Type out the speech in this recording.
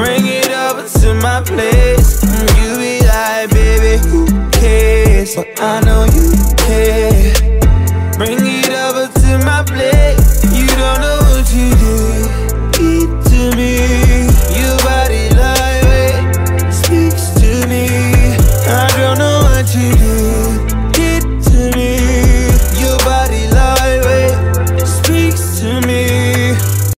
Bring it over to my place. Mm, you be like, baby, who cares? But I know you care. Bring it over to my place. You don't know what you did to me. Your body lightweight speaks to me. I don't know what you did.